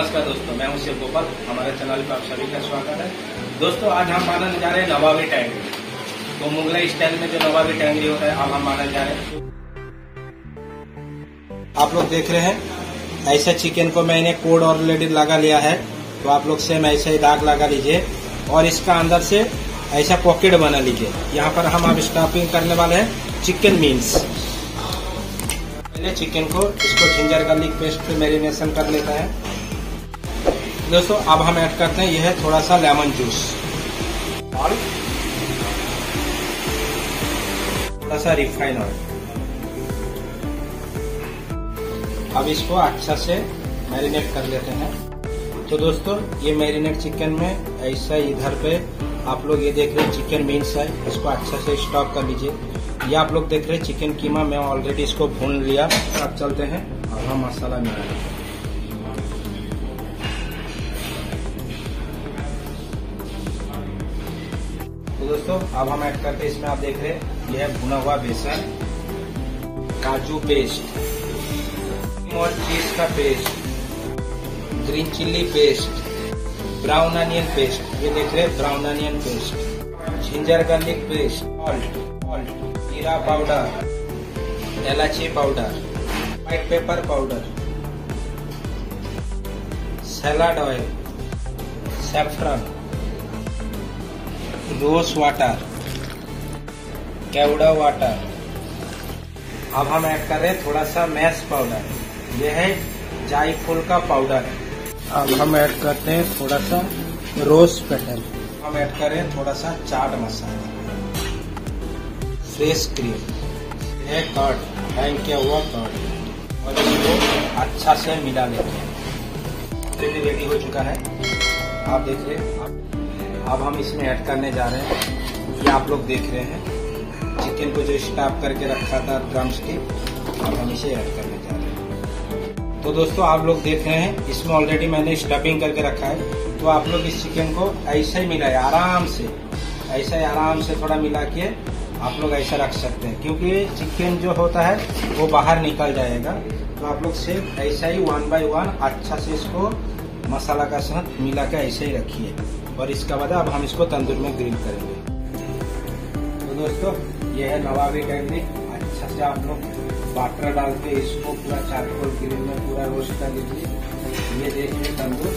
नमस्कार दोस्तों, मैं हूँ शिव गोपाल। हमारे चैनल पर आप सभी का स्वागत है। दोस्तों, आज हम मानने जा रहे हैं नवाबी टैंगरी तो मुगलाई स्टाइल में जो नवाबी टैंगरी होता है, अब हम मानने जा रहे हैं। आप लोग देख रहे हैं, ऐसे चिकन को मैंने कोड ऑलरेडी लगा लिया है। तो आप लोग सेम ऐसे ही दाग लगा लीजिए। और इसका अंदर से ऐसा पॉकेट बना लीजिए। यहाँ पर हम अब स्टफिंग करने वाले हैं चिकन मीन्स पहले चिकन को इसको जिंजर गार्लिक पेस्ट पे मैरिनेशन कर लेता है। दोस्तों, अब हम ऐड करते हैं, यह है थोड़ा सा लेमन जूस थोड़ा सा रिफाइन ऑयल अब इसको अच्छा से मैरिनेट कर लेते हैं। तो दोस्तों, ये मैरिनेट चिकन में, ऐसा इधर पे, आप लोग ये देख रहे हैं चिकन मीन्स है, इसको अच्छा से स्टॉक कर लीजिए। ये आप लोग देख रहे हैं चिकन कीमा, मैं ऑलरेडी इसको भून लिया। अब चलते हैं और हम मसाला मिला दोस्तों, अब हम ऐड करते हैं, इसमें आप देख रहे हैं, यह भुना हुआ बेसन, काजू पेस्ट, और चीज़ का paste green chilli paste brown onion paste ये देख रहे हैं brown onion paste ginger garlic paste salt salt जीरा पाउडर इलायची powder white pepper powder salad oil saffron rose water केवड़ा वाटर अब हम ऐड कर रहे हैं थोड़ा सा मैश पाउडर यह है जायफल का पाउडर अब हम ऐड करते हैं थोड़ा सा रोज पेटल हम ऐड कर रहे हैं थोड़ा सा चाट मसाला फ्रेश क्रीम यह कर्ड हैंग किया हुआ कर्ड और इसको अच्छा से मिला लेते हैं. रेडी हो चुका है. आप देख रहे हैं. अब हम इसमें ऐड करने जा रहे हैं, ये आप लोग देख रहे हैं। चिकन को जो स्टाफ करके रखा था ड्रम स्टिक अब हम इसे ऐड करने जा रहे हैं। तो दोस्तों, आप लोग देख रहे हैं, इसमें ऑलरेडी मैंने स्टफिंग करके रखा है। तो आप लोग इस चिकन को ऐसे ही मिलाए, आराम से, ऐसा ही आराम से थोड़ा मिला के आप लोग ऐसा रख सकते हैं। क्योंकि चिकन जो होता है, वो बाहर निकल जाएगा। तो आप लोग सिर्फ़ ऐसा ही वन बाय वन अच्छा से इसको मसाला का साथ मिला के ऐसे ही रखिए और इसका बाद अब हम इसको तंदूर में ग्रिल करेंगे। तो दोस्तों, ये है नवाबी कैंडी अच्छा से आप लोग बाटर डाल के इसको पूरा चारकोल ग्रिल में पूरा रोस्ट कर लीजिए। ये देखिए तंदूर।